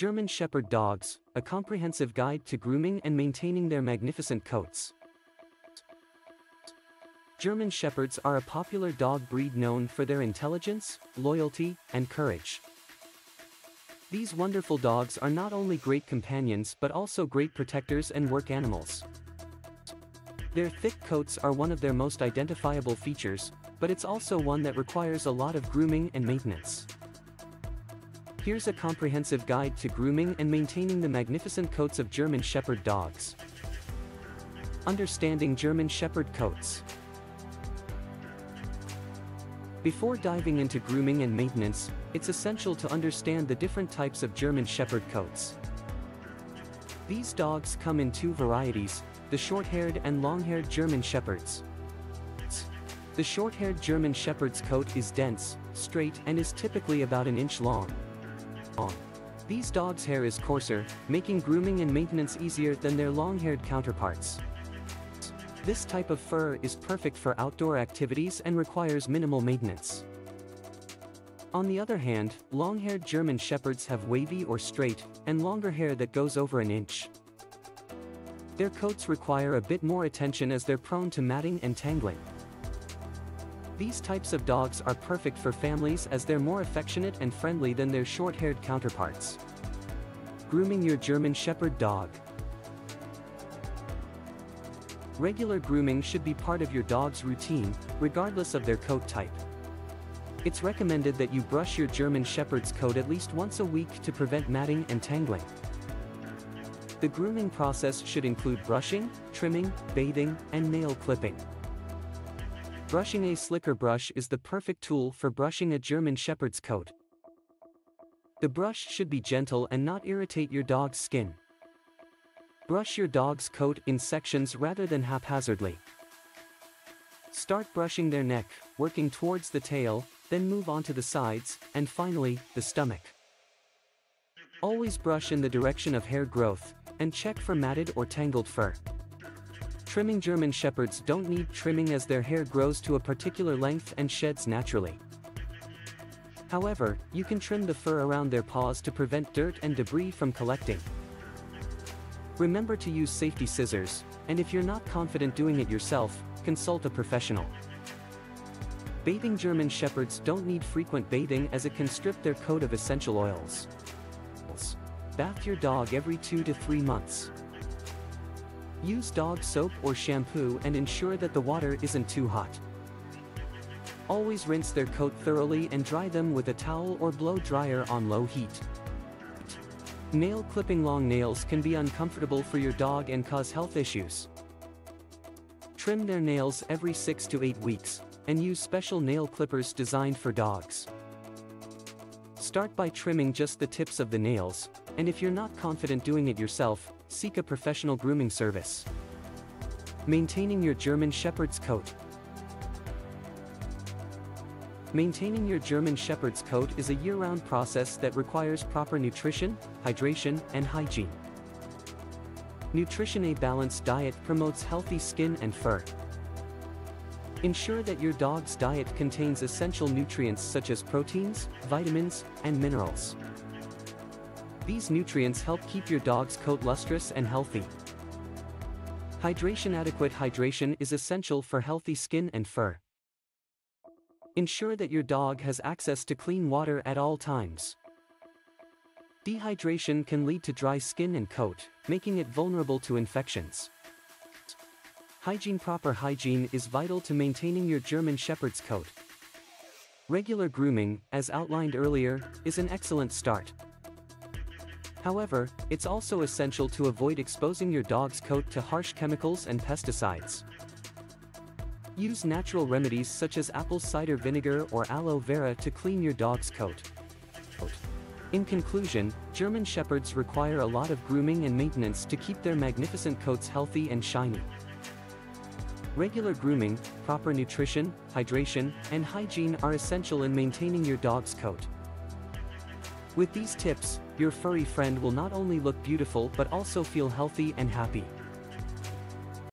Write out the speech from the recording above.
German Shepherd Dogs, a comprehensive guide to grooming and maintaining their magnificent coats. German Shepherds are a popular dog breed known for their intelligence, loyalty, and courage. These wonderful dogs are not only great companions but also great protectors and work animals. Their thick coats are one of their most identifiable features, but it's also one that requires a lot of grooming and maintenance. Here's a comprehensive guide to grooming and maintaining the magnificent coats of German Shepherd dogs. Understanding German Shepherd coats. Before diving into grooming and maintenance, it's essential to understand the different types of German Shepherd coats. These dogs come in two varieties, the short-haired and long-haired German Shepherds. The short-haired German Shepherd's coat is dense, straight and is typically about an inch long. These dogs' hair is coarser, making grooming and maintenance easier than their long-haired counterparts. This type of fur is perfect for outdoor activities and requires minimal maintenance. On the other hand, long-haired German Shepherds have wavy or straight, and longer hair that goes over an inch. Their coats require a bit more attention as they're prone to matting and tangling. These types of dogs are perfect for families as they're more affectionate and friendly than their short-haired counterparts. Grooming your German Shepherd dog. Regular grooming should be part of your dog's routine, regardless of their coat type. It's recommended that you brush your German Shepherd's coat at least once a week to prevent matting and tangling. The grooming process should include brushing, trimming, bathing, and nail clipping. Brushing a slicker brush is the perfect tool for brushing a German Shepherd's coat. The brush should be gentle and not irritate your dog's skin. Brush your dog's coat in sections rather than haphazardly. Start brushing their neck, working towards the tail, then move on to the sides, and finally, the stomach. Always brush in the direction of hair growth, and check for matted or tangled fur. Trimming German Shepherds don't need trimming as their hair grows to a particular length and sheds naturally. However, you can trim the fur around their paws to prevent dirt and debris from collecting. Remember to use safety scissors, and if you're not confident doing it yourself, consult a professional. Bathing German Shepherds don't need frequent bathing as it can strip their coat of essential oils. Bath your dog every 2 to 3 months. Use dog soap or shampoo and ensure that the water isn't too hot. Always rinse their coat thoroughly and dry them with a towel or blow dryer on low heat. Nail clipping long nails can be uncomfortable for your dog and cause health issues. Trim their nails every 6 to 8 weeks, and use special nail clippers designed for dogs. Start by trimming just the tips of the nails, and if you're not confident doing it yourself, seek a professional grooming service. Maintaining your German Shepherd's coat. Maintaining your German Shepherd's coat is a year-round process that requires proper nutrition, hydration, and hygiene. Nutrition A balanced diet promotes healthy skin and fur. Ensure that your dog's diet contains essential nutrients such as proteins, vitamins, and minerals. These nutrients help keep your dog's coat lustrous and healthy. Hydration Adequate hydration is essential for healthy skin and fur. Ensure that your dog has access to clean water at all times. Dehydration can lead to dry skin and coat, making it vulnerable to infections. Hygiene Proper hygiene is vital to maintaining your German Shepherd's coat. Regular grooming, as outlined earlier, is an excellent start. However, it's also essential to avoid exposing your dog's coat to harsh chemicals and pesticides. Use natural remedies such as apple cider vinegar or aloe vera to clean your dog's coat. In conclusion, German Shepherds require a lot of grooming and maintenance to keep their magnificent coats healthy and shiny. Regular grooming, proper nutrition, hydration, and hygiene are essential in maintaining your dog's coat. With these tips, your furry friend will not only look beautiful but also feel healthy and happy.